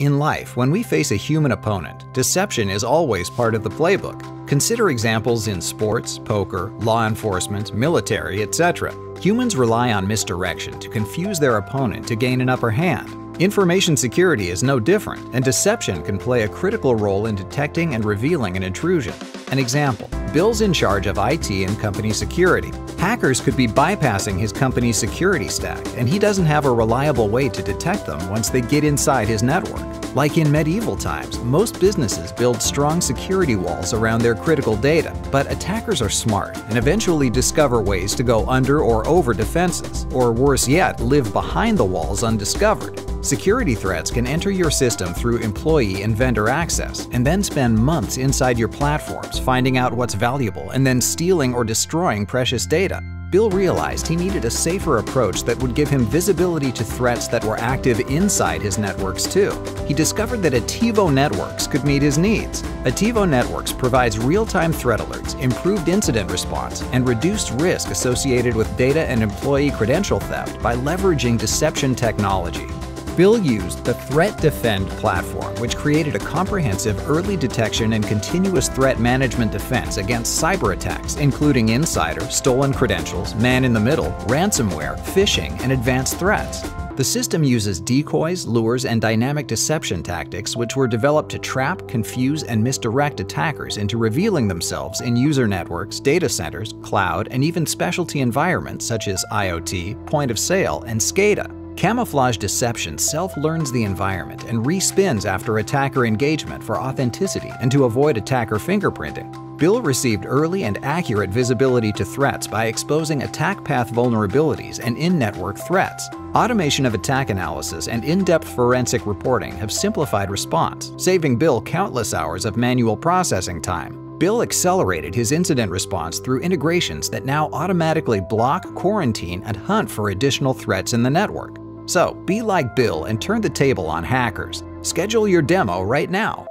In life, when we face a human opponent, deception is always part of the playbook. Consider examples in sports, poker, law enforcement, military, etc. Humans rely on misdirection to confuse their opponent to gain an upper hand. Information security is no different, and deception can play a critical role in detecting and revealing an intrusion. An example Bill's in charge of IT and company security. Hackers could be bypassing his company's security stack, and he doesn't have a reliable way to detect them once they get inside his network. Like in medieval times, most businesses build strong security walls around their critical data, but attackers are smart and eventually discover ways to go under or over defenses, or worse yet, live behind the walls undiscovered. Security threats can enter your system through employee and vendor access, and then spend months inside your platforms finding out what's valuable and then stealing or destroying precious data. Bill realized he needed a safer approach that would give him visibility to threats that were active inside his networks too. He discovered that Attivo Networks could meet his needs. Attivo Networks provides real-time threat alerts, improved incident response, and reduced risk associated with data and employee credential theft by leveraging deception technology. Bill used the ThreatDefend platform, which created a comprehensive early detection and continuous threat management defense against cyber attacks, including insider, stolen credentials, man in the middle, ransomware, phishing, and advanced threats. The system uses decoys, lures, and dynamic deception tactics which were developed to trap, confuse, and misdirect attackers into revealing themselves in user networks, data centers, cloud, and even specialty environments such as IoT, point of sale, and SCADA. Camouflage deception self-learns the environment and respins after attacker engagement for authenticity and to avoid attacker fingerprinting. Bill received early and accurate visibility to threats by exposing attack path vulnerabilities and in-network threats. Automation of attack analysis and in-depth forensic reporting have simplified response, saving Bill countless hours of manual processing time. Bill accelerated his incident response through integrations that now automatically block, quarantine, and hunt for additional threats in the network. So be like Bill and turn the table on hackers. Schedule your demo right now.